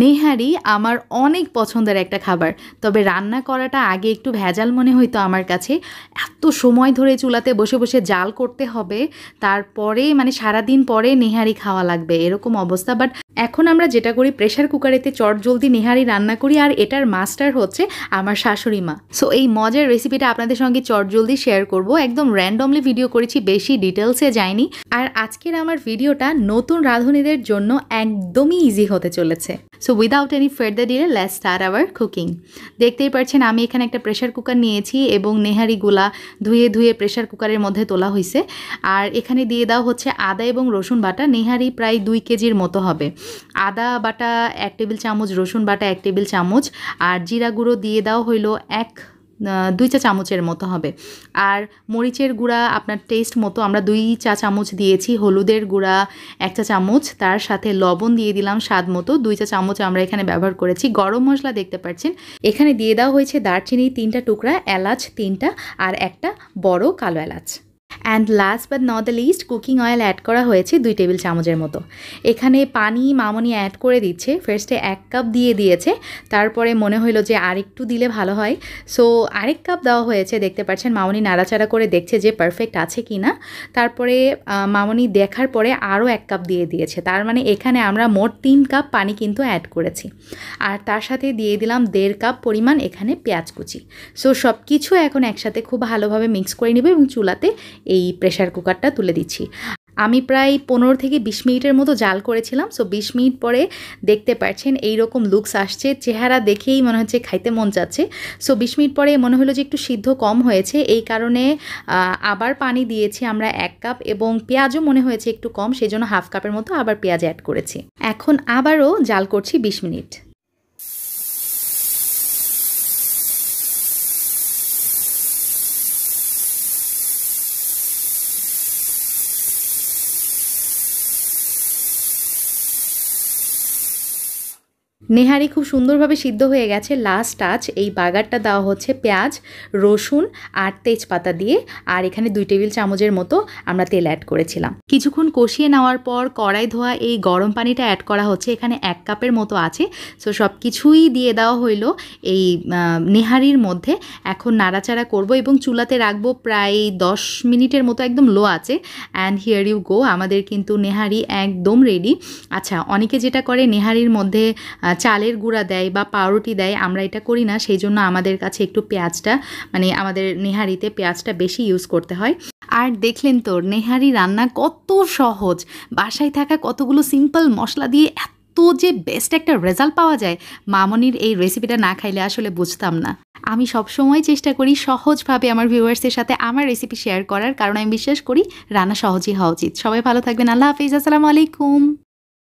নেহারি আমার অনেক পছন্দের একটা খাবার। তবে রান্না করাটা আগে একটু ভেজাল মনে হইতো আমার কাছে। এত সময় ধরে চুলাতে বসে বসে জাল করতে হবে, তারপরে মানে সারাদিন পরে নেহারি খাওয়া লাগবে, এরকম অবস্থা। বাট এখন আমরা যেটা করি প্রেশার কুকারেতে চট জলদি নেহারি রান্না করি, আর এটার মাস্টার হচ্ছে আমার শাশুড়ি মা। সো এই মজার রেসিপিটা আপনাদের সঙ্গে চট জলদি শেয়ার করব। একদম র্যান্ডমলি ভিডিও করেছি, বেশি ডিটেলসে যায়নি আর আজকের আমার ভিডিওটা নতুন রাঁধুনিদের জন্য একদমই ইজি হতে চলেছে। So without any further delay let's start our cooking দেখতেই পাচ্ছেন আমি এখানে একটা প্রেশার কুকার নিয়েছি এবং নেহারিগুলা ধুয়ে ধুয়ে প্রেশার কুকারের মধ্যে তোলা হয়েছে আর এখানে দিয়ে দেওয়া হচ্ছে আদা এবং রসুন বাটা, নেহারি প্রায় দুই কেজির মতো হবে। আদা বাটা এক টেবিল চামচ, রসুন বাটা এক টেবিল চামচ, আর জিরা গুঁড়ো দিয়ে দেওয়া হইল এক দুই চা চামচের মতো হবে। আর মরিচের গুঁড়া আপনার টেস্ট মতো, আমরা দুই চা চামচ দিয়েছি, হলুদের গুঁড়া এক চা চামচ, তার সাথে লবণ দিয়ে দিলাম স্বাদ মতো, দুই চা চামচ আমরা এখানে ব্যবহার করেছি। গরম মশলা দেখতে পাচ্ছেন, এখানে দিয়ে দেওয়া হয়েছে দারচিনি তিনটা টুকরা, এলাচ তিনটা, আর একটা বড় কালো এলাচ। And last but not the least cooking oil add করা হয়েছে দুই টেবিল চামচের মতো। এখানে পানি মামনি অ্যাড করে দিচ্ছে। ফার্স্টে এক কাপ দিয়ে দিয়েছে। তারপরে মনে হইল যে আরেকটু দিলে ভালো হয়। সো আরেক কাপ দেওয়া হয়েছে। দেখতে পাচ্ছেন মামনি নাড়াচাড়া করে দেখছে যে পারফেক্ট আছে কি না তারপরে মামনি দেখার পরে আরও এক কাপ দিয়ে দিয়েছে। তার মানে এখানে আমরা মোট তিন কাপ পানি কিন্তু অ্যাড করেছি। আর তার সাথে দিয়ে দিলাম দেড় কাপ পরিমাণ এখানে পেঁয়াজ কুচি। সো সব কিছু এখন একসাথে খুব ভালোভাবে মিক্স করে নেবে এবং চুলাতে এই প্রেশার কুকারটা তুলে দিচ্ছি। আমি প্রায় পনেরো থেকে বিশ মিনিটের মতো জাল করেছিলাম সো বিশ মিনিট পরে দেখতে পাচ্ছেন এই রকম লুকস আসছে, চেহারা দেখেই মনে হচ্ছে খাইতে মন যাচ্ছে। সো বিশ মিনিট পরে মনে হলো যে একটু সিদ্ধ কম হয়েছে, এই কারণে আবার পানি দিয়েছি আমরা এক কাপ এবং পেঁয়াজও মনে হয়েছে একটু কম সেই জন্য হাফ কাপের মতো আবার পেঁয়াজ অ্যাড করেছি। এখন আবারও জাল করছি বিশ মিনিট। নেহারি খুব সুন্দরভাবে সিদ্ধ হয়ে গেছে। লাস্ট টাচ এই বাগারটা দেওয়া হচ্ছে পেঁয়াজ, রসুন আর তেজপাতা দিয়ে। আর এখানে দুই টেবিল চামচের মতো আমরা তেল অ্যাড করেছিলাম। কিছুক্ষণ কষিয়ে নেওয়ার পর কড়াই ধোয়া এই গরম পানিটা অ্যাড করা হচ্ছে। এখানে এক কাপের মতো আছে। সো সব কিছুই দিয়ে দেওয়া হইল এই নেহারির মধ্যে। এখন নাড়াচাড়া করব এবং চুলাতে রাখব প্রায় দশ মিনিটের মতো, একদম লো আছে। অ্যান্ড হিয়ার ইউ গো আমাদের কিন্তু নেহারি একদম রেডি আচ্ছা অনেকে যেটা করে, নেহারির মধ্যে চালের গুঁড়া দেয় বা পাউরুটি দেয়, আমরা এটা করি না। সেই জন্য আমাদের কাছে একটু পেঁয়াজটা মানে আমাদের নেহারিতে পেঁয়াজটা বেশি ইউজ করতে হয়। আর দেখলেন তো, নেহারি রান্না কত সহজ। বাসায় থাকা কতগুলো সিম্পল মশলা দিয়ে এত যে বেস্ট একটা রেজাল্ট পাওয়া যায়, মামনির এই রেসিপিটা না খাইলে আসলে বুঝতাম না। আমি সবসময় চেষ্টা করি সহজভাবে আমার ভিউয়ার্সের সাথে আমার রেসিপি শেয়ার করার, কারণ আমি বিশ্বাস করি রান্না সহজই হওয়া উচিত। সবাই ভালো থাকবেন। আল্লাহ হাফিজ। আসসালামু আলাইকুম।